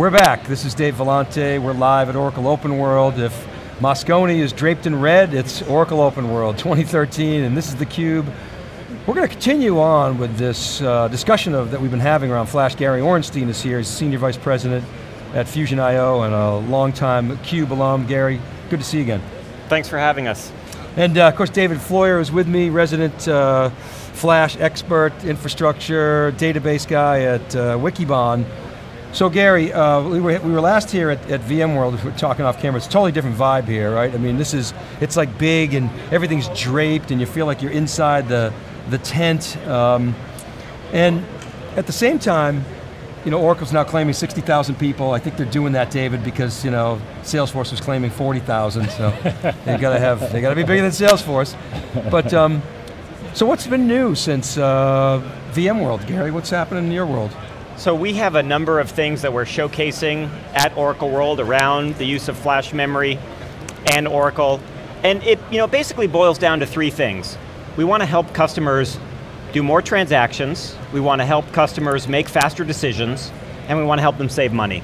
We're back. This is Dave Vellante. We're live at Oracle Open World. If Moscone is draped in red, it's Oracle Open World 2013, and this is theCUBE. We're going to continue on with this uh, discussion of, that we've been having around Flash. Gary Orenstein is here, he's Senior Vice President at Fusion.io and a longtime CUBE alum. Gary, good to see you again. Thanks for having us. And uh, of course, David Floyer is with me, resident uh, Flash expert, infrastructure, database guy at uh, Wikibon. So Gary, uh, we, were, we were last here at, at VMworld, we were talking off camera, it's a totally different vibe here, right? I mean, this is, it's like big and everything's draped and you feel like you're inside the, the tent. Um, and at the same time, you know, Oracle's now claiming 60,000 people. I think they're doing that, David, because you know, Salesforce was claiming 40,000. So they got to have, they got to be bigger than Salesforce. But um, so what's been new since uh, VMworld, Gary? What's happening in your world? So we have a number of things that we're showcasing at Oracle World around the use of flash memory and Oracle. And it you know, basically boils down to three things. We want to help customers do more transactions, we want to help customers make faster decisions, and we want to help them save money.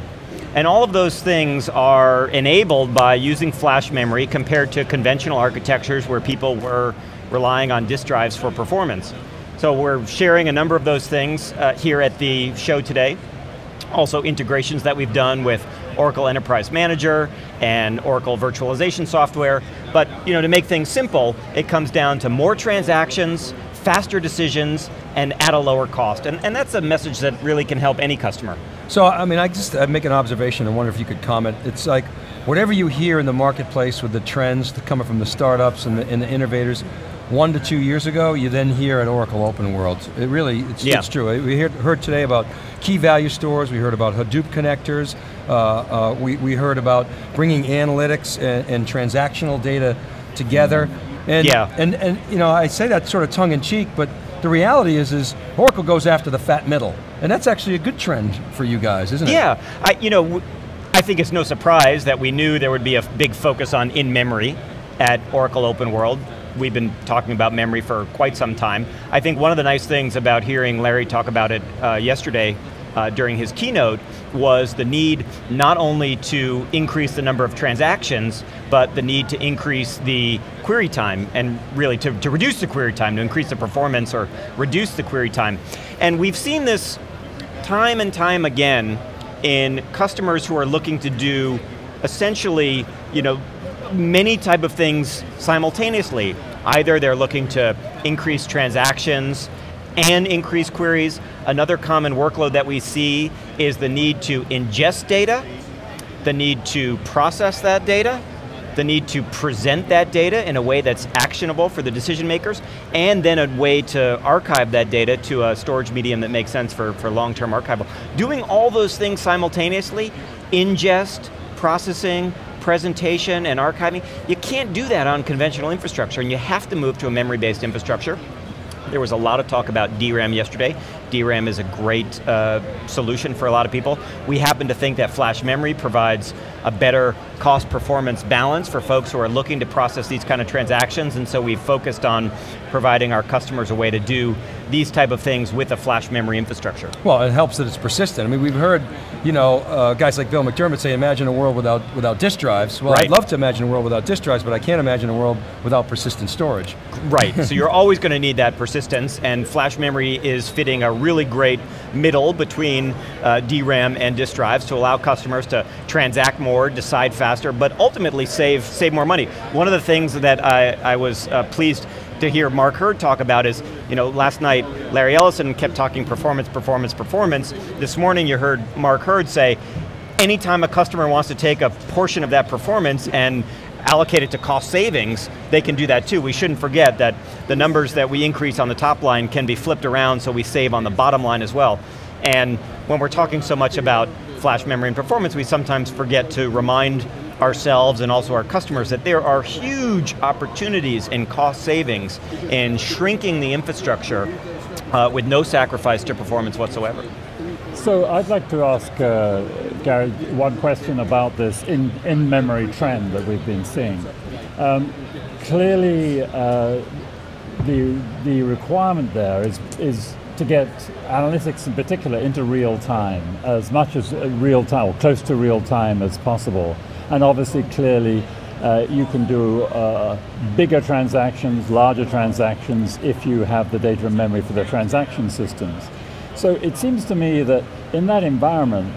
And all of those things are enabled by using flash memory compared to conventional architectures where people were relying on disk drives for performance. So we're sharing a number of those things uh, here at the show today. Also integrations that we've done with Oracle Enterprise Manager and Oracle virtualization software. But you know, to make things simple, it comes down to more transactions, faster decisions, and at a lower cost. And, and that's a message that really can help any customer. So, I mean, I just I make an observation and wonder if you could comment. It's like, whatever you hear in the marketplace with the trends coming from the startups and the, and the innovators, one to two years ago, you then hear at Oracle Open World. It really, it's, yeah. it's true. We heard, heard, today about key value stores, we heard about Hadoop connectors, uh, uh, we, we heard about bringing analytics and, and transactional data together. And, yeah. and, and you know, I say that sort of tongue in cheek, but the reality is, is Oracle goes after the fat middle. And that's actually a good trend for you guys, isn't it? Yeah, I, you know, I think it's no surprise that we knew there would be a big focus on in-memory at Oracle Open World. We've been talking about memory for quite some time. I think one of the nice things about hearing Larry talk about it uh, yesterday uh, during his keynote was the need not only to increase the number of transactions, but the need to increase the query time and really to, to reduce the query time, to increase the performance or reduce the query time. And we've seen this time and time again in customers who are looking to do essentially, you know, many type of things simultaneously. Either they're looking to increase transactions and increase queries. Another common workload that we see is the need to ingest data, the need to process that data, the need to present that data in a way that's actionable for the decision makers, and then a way to archive that data to a storage medium that makes sense for, for long-term archival. Doing all those things simultaneously, ingest, processing, presentation, and archiving, you can't do that on conventional infrastructure, and you have to move to a memory-based infrastructure. There was a lot of talk about DRAM yesterday. DRAM is a great uh, solution for a lot of people. We happen to think that flash memory provides a better cost performance balance for folks who are looking to process these kind of transactions, and so we've focused on providing our customers a way to do these type of things with a flash memory infrastructure. Well, it helps that it's persistent. I mean, we've heard, you know, uh, guys like Bill McDermott say, imagine a world without, without disk drives. Well, right. I'd love to imagine a world without disk drives, but I can't imagine a world without persistent storage. Right, so you're always going to need that persistence, and flash memory is fitting a really great middle between uh, DRAM and disk drives to allow customers to transact more, decide faster, but ultimately save, save more money. One of the things that I, I was uh, pleased to hear Mark Hurd talk about is, you know, last night Larry Ellison kept talking performance, performance, performance. This morning you heard Mark Hurd say, anytime a customer wants to take a portion of that performance and allocate it to cost savings, they can do that too. We shouldn't forget that the numbers that we increase on the top line can be flipped around so we save on the bottom line as well. And when we're talking so much about flash memory and performance, we sometimes forget to remind ourselves and also our customers that there are huge opportunities in cost savings in shrinking the infrastructure uh, with no sacrifice to performance whatsoever. So I'd like to ask uh, Gary one question about this in, in-memory trend that we've been seeing. Um, clearly, uh, the, the requirement there is, is to get analytics in particular into real time, as much as uh, real time, or close to real time as possible. And obviously, clearly, uh, you can do uh, bigger transactions, larger transactions, if you have the data and memory for the transaction systems. So it seems to me that in that environment,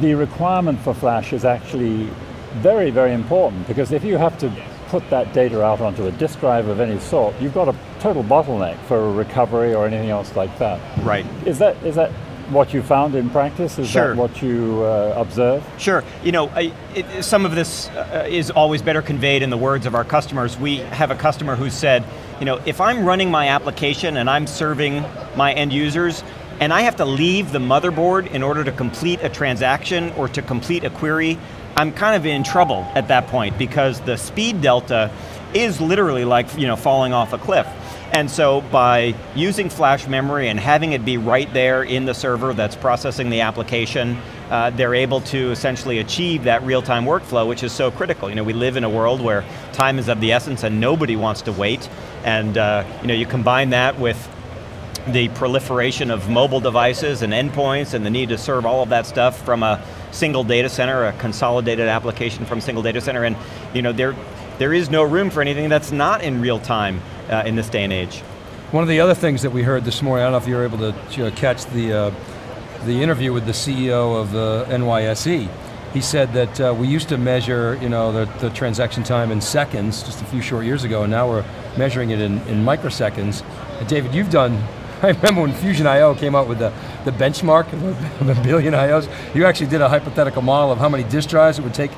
the requirement for flash is actually very, very important because if you have to put that data out onto a disk drive of any sort, you've got a total bottleneck for recovery or anything else like that. Right. Is that is that what you found in practice? Is sure. that what you uh, observe? Sure. You know, I, it, some of this uh, is always better conveyed in the words of our customers. We have a customer who said, you know, if I'm running my application and I'm serving my end users, and I have to leave the motherboard in order to complete a transaction or to complete a query, I'm kind of in trouble at that point because the speed delta is literally like you know falling off a cliff. And so by using flash memory and having it be right there in the server that's processing the application, uh, they're able to essentially achieve that real-time workflow, which is so critical. You know, we live in a world where time is of the essence and nobody wants to wait. And uh, you know, you combine that with the proliferation of mobile devices and endpoints and the need to serve all of that stuff from a single data center, a consolidated application from single data center, and you know, there, there is no room for anything that's not in real time uh, in this day and age. One of the other things that we heard this morning, I don't know if you were able to catch the, uh, the interview with the CEO of the NYSE. He said that uh, we used to measure you know, the, the, transaction time in seconds just a few short years ago, and now we're measuring it in, in microseconds. And David, you've done I remember when Fusion IO came out with the, the benchmark of a billion IOs, you actually did a hypothetical model of how many disk drives it would take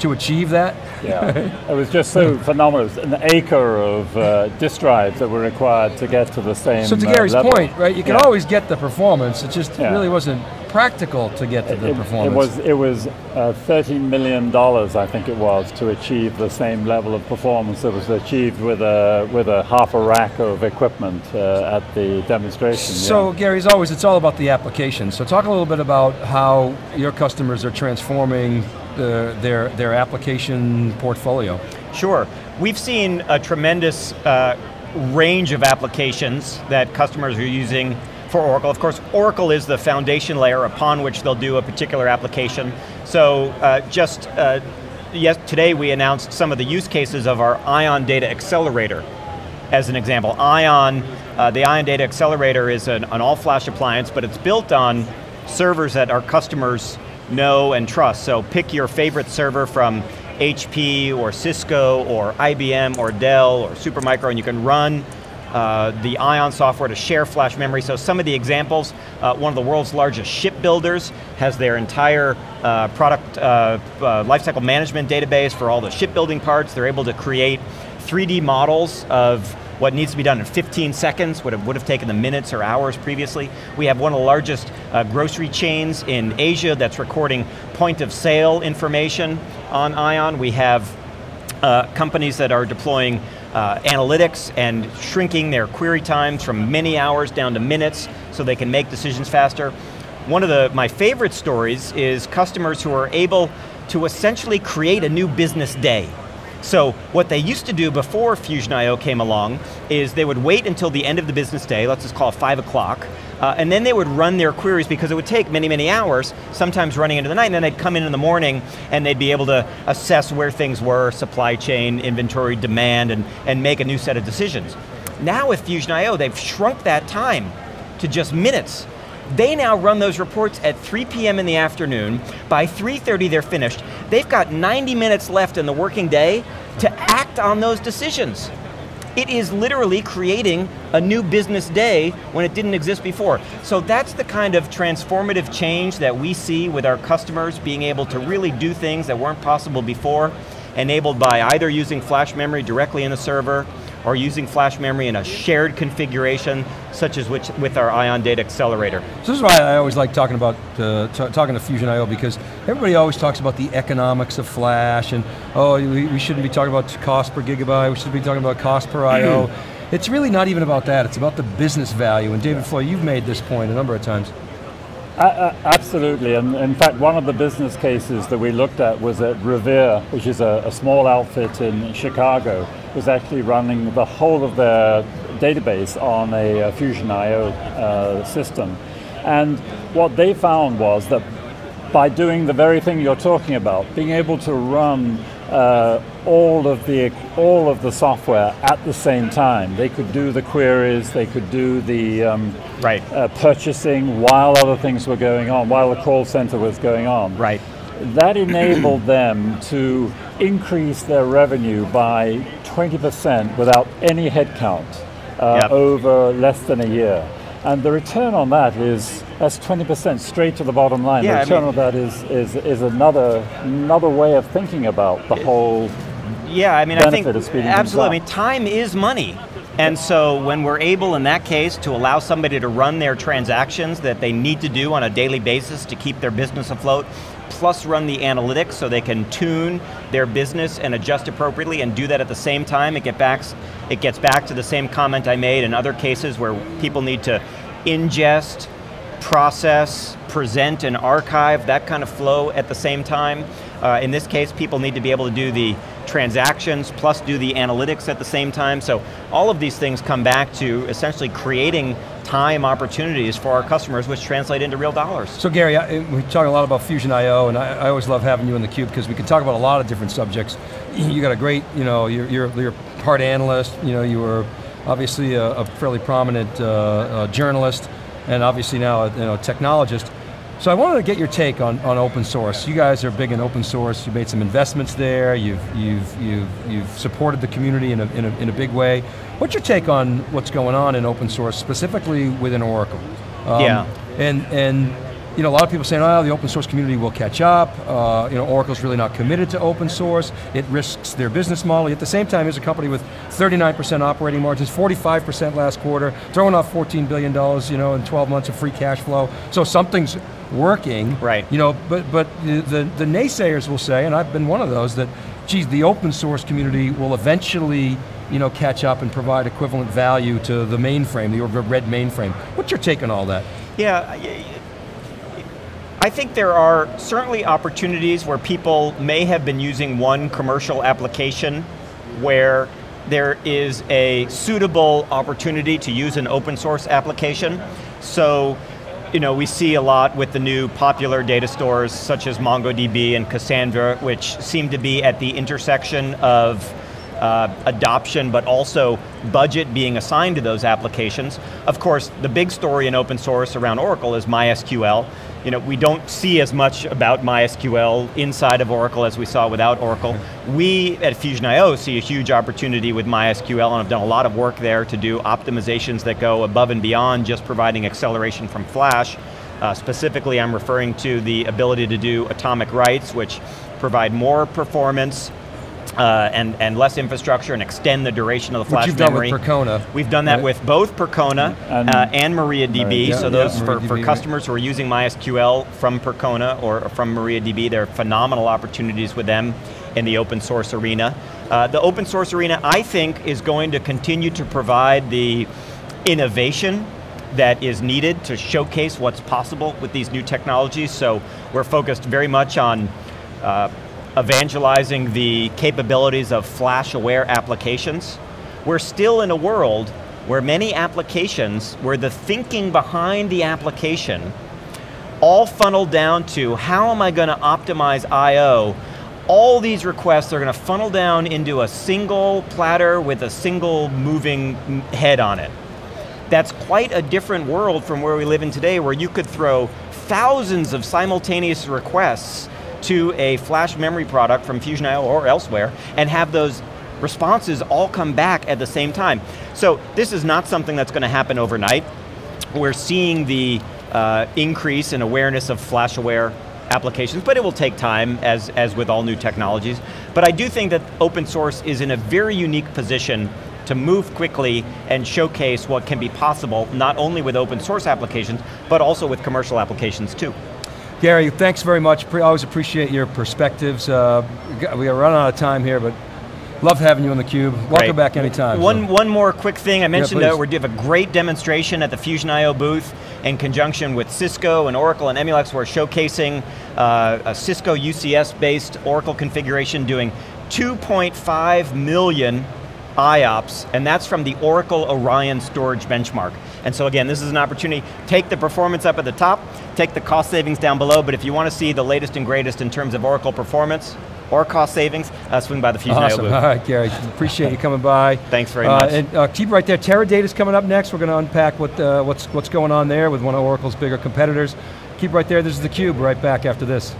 to achieve that. Yeah, it was just so phenomenal. An acre of uh, disk drives that were required to get to the same. So to uh, Gary's level. point, right? You can yeah. always get the performance. It just yeah. really wasn't practical to get to the it, performance. It was it was uh, thirty million dollars, I think it was, to achieve the same level of performance that was achieved with a with a half a rack of equipment uh, at the demonstration. So yeah. Gary, as always, it's all about the application. So talk a little bit about how your customers are transforming the, their their application portfolio. Sure, we've seen a tremendous uh, range of applications that customers are using for Oracle. Of course, Oracle is the foundation layer upon which they'll do a particular application. So uh, just uh, yes, today we announced some of the use cases of our Ion Data Accelerator. As an example, Ion, uh, the Ion Data Accelerator is an, an all-flash appliance, but it's built on servers that our customers know and trust. So pick your favorite server from HP or Cisco or IBM or Dell or Supermicro and you can run uh, the Ion software to share flash memory. So some of the examples, uh, one of the world's largest shipbuilders has their entire uh, product uh, uh, lifecycle management database for all the shipbuilding parts. They're able to create 3D models of what needs to be done in 15 seconds, would have, would have taken the minutes or hours previously. We have one of the largest uh, grocery chains in Asia that's recording point of sale information on Ion. We have uh, companies that are deploying uh, analytics and shrinking their query times from many hours down to minutes so they can make decisions faster. One of the, my favorite stories is customers who are able to essentially create a new business day. So what they used to do before Fusion IO came along is they would wait until the end of the business day, let's just call it five o'clock, uh, and then they would run their queries because it would take many, many hours, sometimes running into the night, and then they'd come in in the morning and they'd be able to assess where things were, supply chain, inventory, demand, and, and make a new set of decisions. Now with Fusion IO, they've shrunk that time to just minutes. They now run those reports at 3 p.m. in the afternoon. By 3.30 they're finished. They've got 90 minutes left in the working day to act on those decisions. It is literally creating a new business day when it didn't exist before. So that's the kind of transformative change that we see with our customers being able to really do things that weren't possible before, enabled by either using flash memory directly in the server or using flash memory in a shared configuration, such as which, with our Ion Data Accelerator. So this is why I always like talking about uh, talking to Fusion IO because everybody always talks about the economics of flash and oh we, we shouldn't be talking about cost per gigabyte, we should be talking about cost per IO. it's really not even about that. It's about the business value. And David Floyer, you've made this point a number of times. Uh, absolutely, and in fact, one of the business cases that we looked at was at Revere, which is a, a small outfit in Chicago, was actually running the whole of their database on a, a Fusion IO uh, system. And what they found was that by doing the very thing you're talking about, being able to run uh, all of the all of the software at the same time. They could do the queries, they could do the um, right. uh, purchasing while other things were going on, while the call center was going on. Right. That enabled them to increase their revenue by 20% without any headcount uh, Yep. over less than a year. And the return on that is that's 20% straight to the bottom line. Yeah, the return mean- on that is, is, is another, another way of thinking about the whole Yeah, I mean, I think benefit of speeding things absolutely. I mean, time is money. And so when we're able in that case to allow somebody to run their transactions that they need to do on a daily basis to keep their business afloat, plus run the analytics so they can tune their business and adjust appropriately and do that at the same time, it, get back, it gets back to the same comment I made in other cases where people need to ingest, process, present, and archive, that kind of flow at the same time. Uh, in this case, people need to be able to do the transactions plus do the analytics at the same time. So all of these things come back to essentially creating time opportunities for our customers, which translate into real dollars. So Gary, I, we talk a lot about Fusion IO, and I, I always love having you in the cube because we can talk about a lot of different subjects. You got a great, you know, you're, you're, you're part analyst, you know, you were obviously a, a fairly prominent uh, uh, journalist, and obviously now a you know, technologist. So I wanted to get your take on, on open source. You guys are big in open source. You made some investments there. You've you've you've you've supported the community in a, in a, in a big way. What's your take on what's going on in open source, specifically within Oracle? Um, Yeah. And and you know a lot of people saying, oh, the open source community will catch up. Uh, you know, Oracle's really not committed to open source. It risks their business model. At the same time, here's a company with 39% operating margins, 45% last quarter, throwing off 14 billion dollars, you know, in 12 months of free cash flow. So something's working. Right. You know, but but the, the naysayers will say, and I've been one of those, that geez, the open source community will eventually you know, catch up and provide equivalent value to the mainframe, the red mainframe. What's your take on all that? Yeah, I- I think there are certainly opportunities where people may have been using one commercial application where there is a suitable opportunity to use an open source application. So, you know, we see a lot with the new popular data stores such as MongoDB and Cassandra, which seem to be at the intersection of uh, adoption, but also budget being assigned to those applications. Of course, the big story in open source around Oracle is MySQL. You know, we don't see as much about MySQL inside of Oracle as we saw without Oracle. We at Fusion.io see a huge opportunity with MySQL and have done a lot of work there to do optimizations that go above and beyond just providing acceleration from Flash. Uh, specifically, I'm referring to the ability to do atomic writes, which provide more performance uh, and, and less infrastructure and extend the duration of the flash Which you've done memory. with Percona. We've done that right? with both Percona And- uh, and MariaDB. Yeah, so yeah, those for, for MariaDB, right. customers who are using MySQL from Percona or from MariaDB, there are phenomenal opportunities with them in the open source arena. Uh, the open source arena, I think, is going to continue to provide the innovation that is needed to showcase what's possible with these new technologies. So we're focused very much on uh, evangelizing the capabilities of flash-aware applications. We're still in a world where many applications, where the thinking behind the application all funnel down to how am I going to optimize I.O. All these requests are going to funnel down into a single platter with a single moving head on it. That's quite a different world from where we live in today, where you could throw thousands of simultaneous requests to a flash memory product from Fusion.io or elsewhere, and have those responses all come back at the same time. So this is not something that's going to happen overnight. We're seeing the uh, increase in awareness of flash-aware applications, but it will take time, as, as with all new technologies. But I do think that open source is in a very unique position to move quickly and showcase what can be possible, not only with open source applications, but also with commercial applications too. Gary, thanks very much. Pre- always appreciate your perspectives. Uh, we are running out of time here, but love having you on theCUBE. Welcome Great. back anytime. One, so. one more quick thing. I mentioned please. uh, we have a great demonstration at the Fusion IO booth in conjunction with Cisco and Oracle and Emulex. We're showcasing uh, a Cisco UCS based Oracle configuration doing 2.5 million IOPS, and that's from the Oracle Orion Storage Benchmark. And so again, this is an opportunity, take the performance up at the top, take the cost savings down below, but if you want to see the latest and greatest in terms of Oracle performance, or cost savings, uh, swing by the Fusion awesome. booth. All right, Gary, appreciate you coming by. Thanks very uh, much. And uh, keep right there, Teradata's coming up next. We're going to unpack what, uh, what's, what's going on there with one of Oracle's bigger competitors. Keep right there, this is theCUBE, right back after this.